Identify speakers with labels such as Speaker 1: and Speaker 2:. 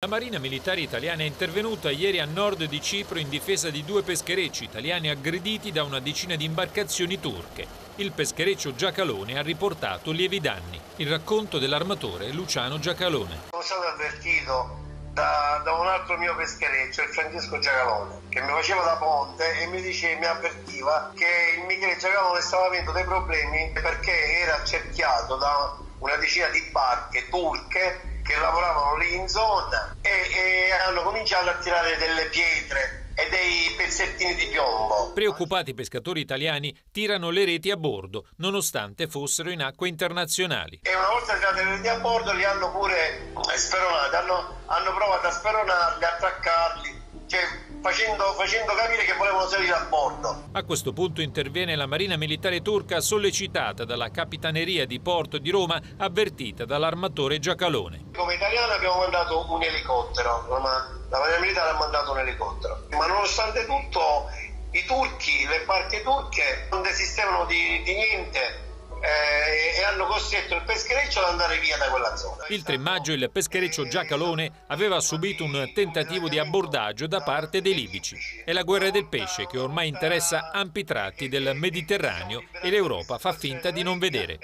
Speaker 1: La Marina Militare Italiana è intervenuta ieri a nord di Cipro in difesa di due pescherecci italiani aggrediti da una decina di imbarcazioni turche. Il peschereccio Giacalone ha riportato lievi danni. Il racconto dell'armatore Luciano Giacalone.
Speaker 2: Sono stato avvertito da, da, un altro mio peschereccio, il Francesco Giacalone, che mi faceva da ponte e mi, diceva, mi avvertiva che il Michele Giacalone stava avendo dei problemi perché era accerchiato da una decina di barche turche che lavoravano hanno cominciato a tirare delle pietre e dei pezzettini di piombo.
Speaker 1: Preoccupati i pescatori italiani tirano le reti a bordo, nonostante fossero in acque internazionali.
Speaker 2: E una volta tirate le reti a bordo li hanno pure speronati, hanno, hanno provato a speronarli, a attaccarli, cioè facendo, facendo, capire che volevano salire a bordo.
Speaker 1: A questo punto interviene la Marina Militare turca sollecitata dalla Capitaneria di Porto di Roma, avvertita dall'armatore Giacalone.
Speaker 2: Come italiano abbiamo mandato un elicottero, la Marina Militare ha mandato un elicottero, ma nonostante tutto i turchi, le barche turche non desistevano di, di niente eh, e hanno costretto il peschereccio ad andare via da quella zona.
Speaker 1: Il 3 maggio il peschereccio Giacalone aveva subito un tentativo di abbordaggio da parte dei libici. È la guerra del pesce che ormai interessa ampi tratti del Mediterraneo e l'Europa fa finta di non vedere.